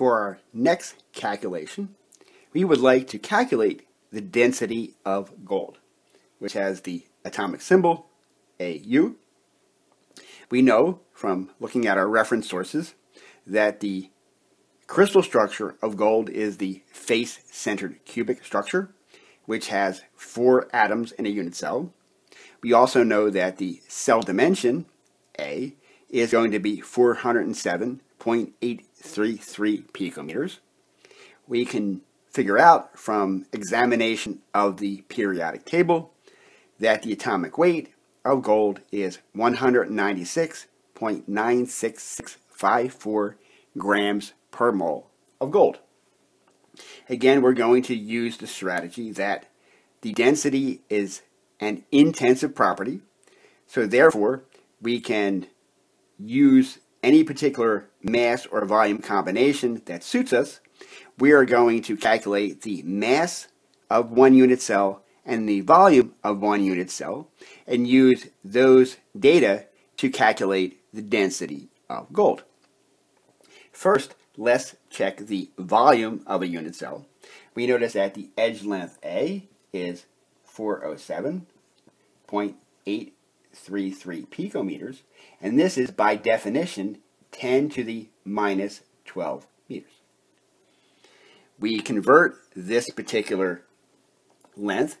for our next calculation, we would like to calculate the density of gold, which has the atomic symbol AU. We know from looking at our reference sources that the crystal structure of gold is the face-centered cubic structure, which has four atoms in a unit cell. We also know that the cell dimension, A, is going to be 407.833 picometers. We can figure out from examination of the periodic table that the atomic weight of gold is 196.96654 grams per mole of gold. Again, we're going to use the strategy that the density is an intensive property, so therefore we can use any particular mass or volume combination that suits us. We are going to calculate the mass of one unit cell and the volume of one unit cell and use those data to calculate the density of gold. First, let's check the volume of a unit cell. We notice that the edge length A is 407.833 picometers, and this is by definition 10 to the minus 12 meters. We convert this particular length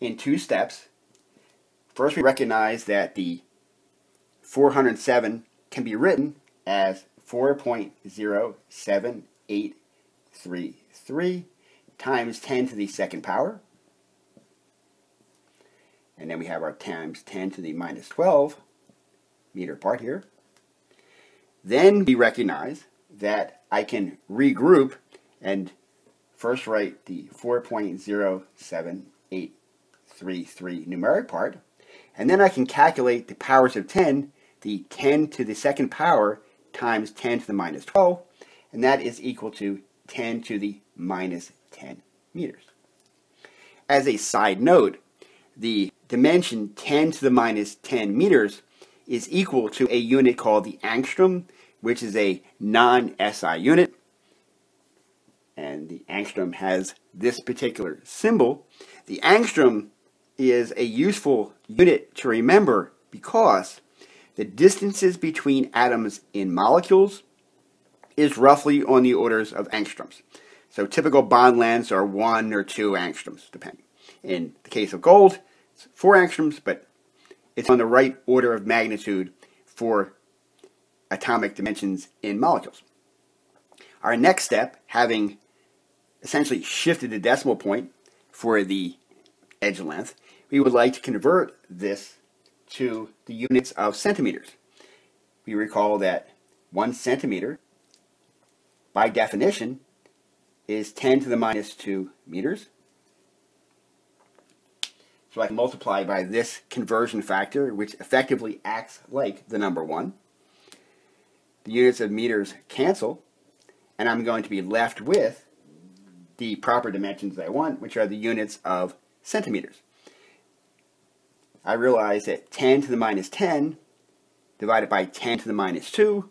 in two steps. First, we recognize that the 407 can be written as 4.07833 times 10 to the second power. And then we have our times 10 to the minus 12 meter part here. Then we recognize that I can regroup and first write the 4.07833 numeric part, and then I can calculate the powers of 10, the 10 to the second power times 10 to the minus 12, and that is equal to 10 to the minus 10 meters. As a side note, the dimension 10 to the minus 10 meters is equal to a unit called the angstrom, which is a non-SI unit. And the angstrom has this particular symbol. The angstrom is a useful unit to remember because the distances between atoms in molecules is roughly on the orders of angstroms. So typical bond lengths are one or two angstroms, depending. In the case of gold, it's four angstroms, but it's on the right order of magnitude for atomic dimensions in molecules. Our next step, having essentially shifted the decimal point for the edge length, we would like to convert this to the units of centimeters. We recall that one centimeter, by definition, is 10 to the minus 2 meters. So I can multiply by this conversion factor, which effectively acts like the number 1. The units of meters cancel, and I'm going to be left with the proper dimensions I want, which are the units of centimeters. I realize that 10 to the minus 10 divided by 10 to the minus 2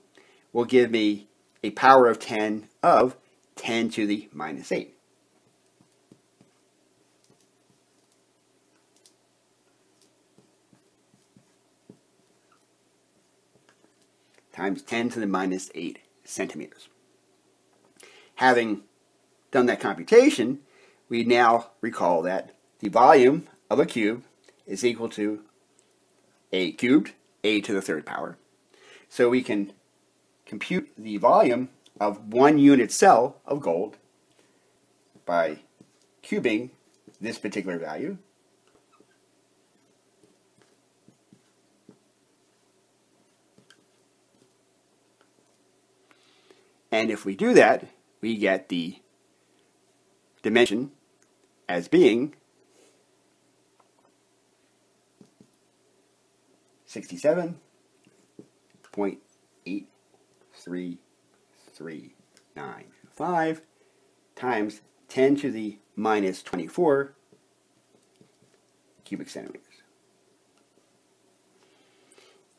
will give me a power of 10 of 10 to the minus 8. Times 10 to the minus 8 centimeters. Having done that computation, we now recall that the volume of a cube is equal to a cubed, a to the third power. So we can compute the volume of one unit cell of gold by cubing this particular value. And if we do that, we get the dimension as being 67.83395 times 10 to the minus 24 cubic centimeters.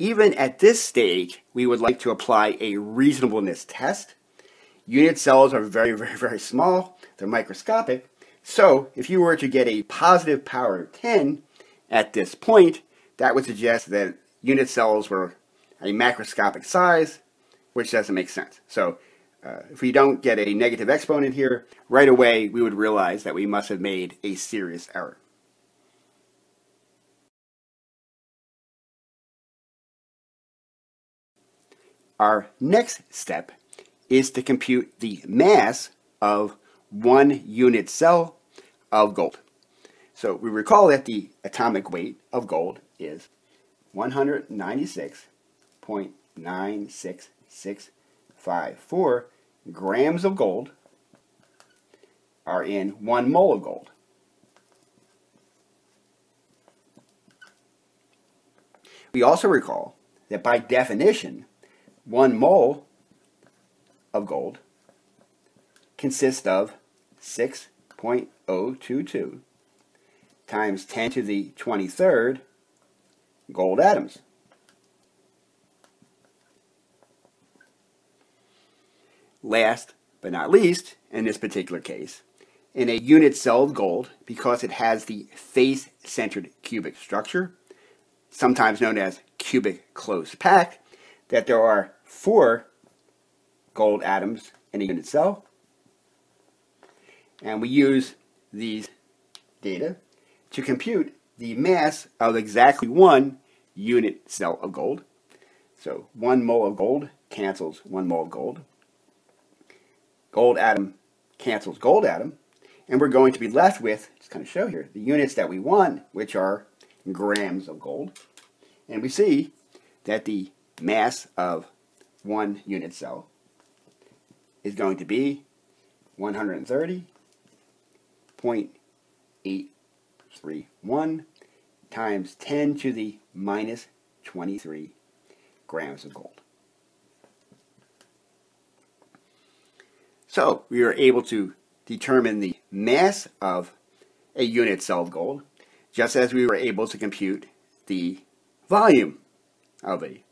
Even at this stage, we would like to apply a reasonableness test unit cells are very, very, very small. They're microscopic. So if you were to get a positive power of 10 at this point, that would suggest that unit cells were a macroscopic size, which doesn't make sense. So uh, if we don't get a negative exponent here, right away we would realize that we must have made a serious error. Our next step is to compute the mass of one unit cell of gold. So we recall that the atomic weight of gold is 196.96654 grams of gold are in one mole of gold. We also recall that by definition, one mole of gold consists of 6.022 times 10 to the 23rd gold atoms. Last but not least, in this particular case, in a unit cell of gold, because it has the face-centered cubic structure, sometimes known as cubic close packed, that there are four gold atoms in a unit cell. And we use these data to compute the mass of exactly one unit cell of gold. So one mole of gold cancels one mole of gold. Gold atom cancels gold atom. And we're going to be left with, just kind of show here, the units that we want, which are grams of gold. And we see that the mass of one unit cell is going to be 130.831 times 10 to the minus 23 grams of gold. So we are able to determine the mass of a unit cell of gold, just as we were able to compute the volume of a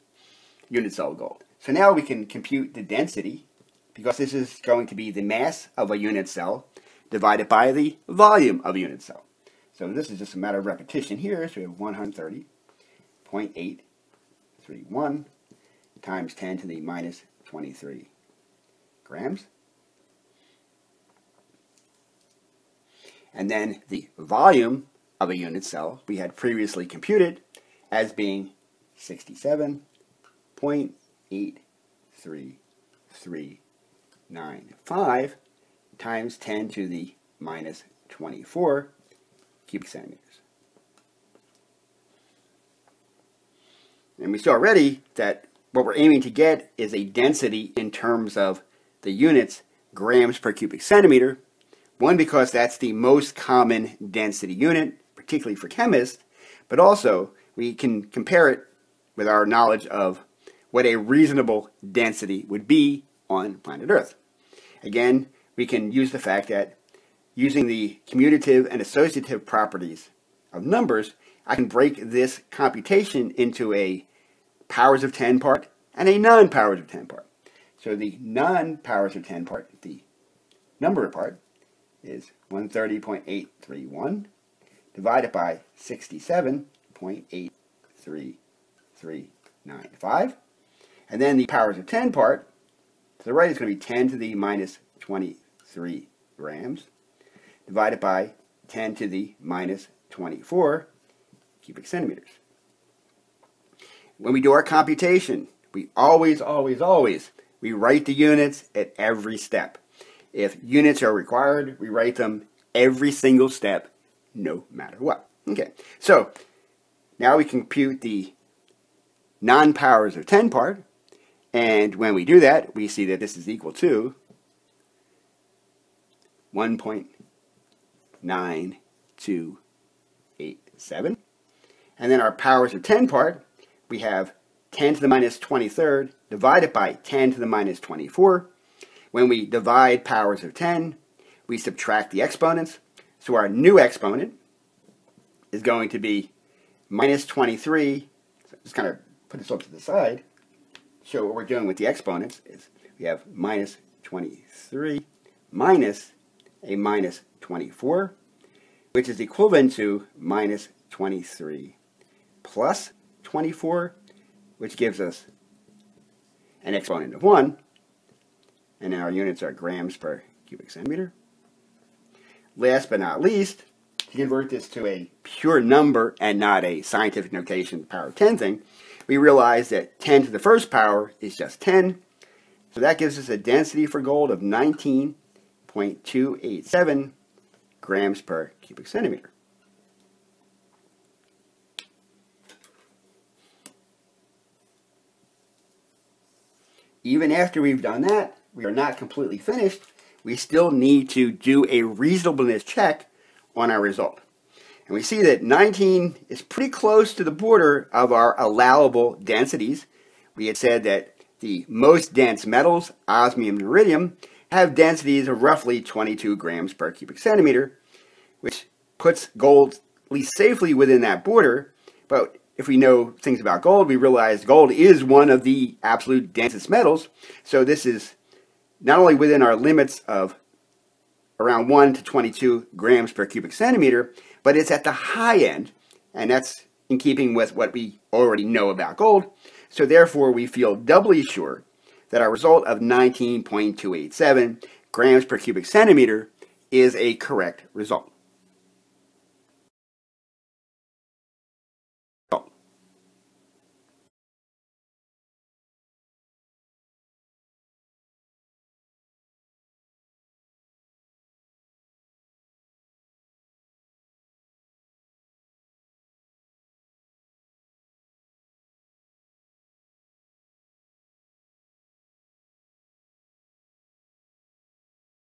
unit cell of gold. So now we can compute the density, because this is going to be the mass of a unit cell divided by the volume of a unit cell. So this is just a matter of repetition here. So we have 130.831 times 10 to the minus 23 grams. And then the volume of a unit cell we had previously computed as being 67.833. 9. 5 times 10 to the minus 24 cubic centimeters. And we see already that what we're aiming to get is a density in terms of the units grams per cubic centimeter. One, because that's the most common density unit, particularly for chemists, but also we can compare it with our knowledge of what a reasonable density would be on planet Earth. Again, we can use the fact that using the commutative and associative properties of numbers, I can break this computation into a powers of 10 part and a non-powers of 10 part. So the non-powers of 10 part, the number part, is 130.831 divided by 67.83395. And then the powers of 10 part, to the right is going to be 10 to the minus 23 grams, divided by 10 to the minus 24 cubic centimeters. When we do our computation, we always, always, always, we write the units at every step. If units are required, we write them every single step, no matter what. Okay, so now we compute the non-powers of 10 part, and when we do that, we see that this is equal to 1.9287. And then our powers of 10 part, we have 10 to the minus 23rd divided by 10 to the minus 24. When we divide powers of 10, we subtract the exponents. So our new exponent is going to be minus 23. So just kind of put this off to the side show what we're doing with the exponents is we have minus 23 minus a minus 24, which is equivalent to minus 23 plus 24, which gives us an exponent of 1. And our units are grams per cubic centimeter. Last but not least, to convert this to a pure number and not a scientific notation power of 10 thing, we realize that 10 to the first power is just 10. So that gives us a density for gold of 19.287 grams per cubic centimeter. Even after we've done that, we are not completely finished. We still need to do a reasonableness check on our result. And we see that 19 is pretty close to the border of our allowable densities. We had said that the most dense metals, osmium and iridium, have densities of roughly 22 grams per cubic centimeter, which puts gold at least safely within that border. But if we know things about gold, we realize gold is one of the absolute densest metals. So this is not only within our limits of around 1 to 22 grams per cubic centimeter, but it's at the high end, and that's in keeping with what we already know about gold. So therefore, we feel doubly sure that our result of 19.287 grams per cubic centimeter is a correct result.